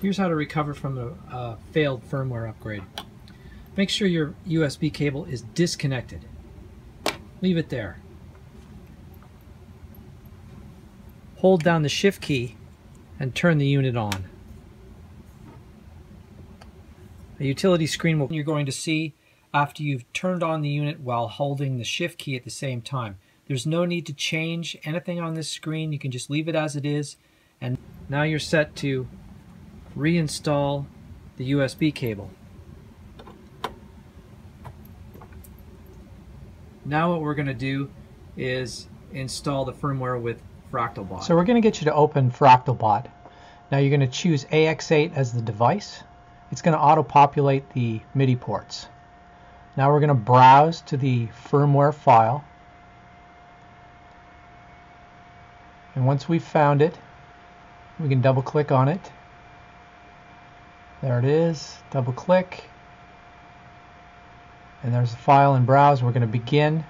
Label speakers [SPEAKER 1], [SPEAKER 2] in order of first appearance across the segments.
[SPEAKER 1] Here's how to recover from a, a failed firmware upgrade. Make sure your USB cable is disconnected. Leave it there. Hold down the shift key and turn the unit on. A utility screen will you're going to see after you've turned on the unit while holding the shift key at the same time. There's no need to change anything on this screen. You can just leave it as it is. And now you're set to reinstall the USB cable. Now what we're going to do is install the firmware with FractalBot.
[SPEAKER 2] So we're going to get you to open FractalBot. Now you're going to choose AX8 as the device. It's going to auto-populate the MIDI ports. Now we're going to browse to the firmware file. And once we've found it, we can double click on it. There it is. Double click. And there's the file and browse. We're going to begin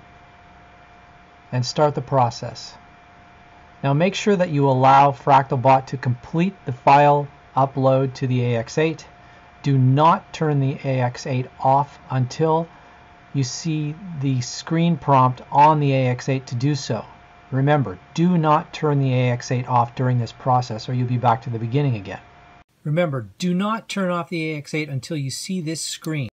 [SPEAKER 2] and start the process. Now make sure that you allow FractalBot to complete the file upload to the AX8. Do not turn the AX8 off until you see the screen prompt on the AX8 to do so. Remember, do not turn the AX8 off during this process or you'll be back to the beginning again.
[SPEAKER 1] Remember, do not turn off the AX8 until you see this screen.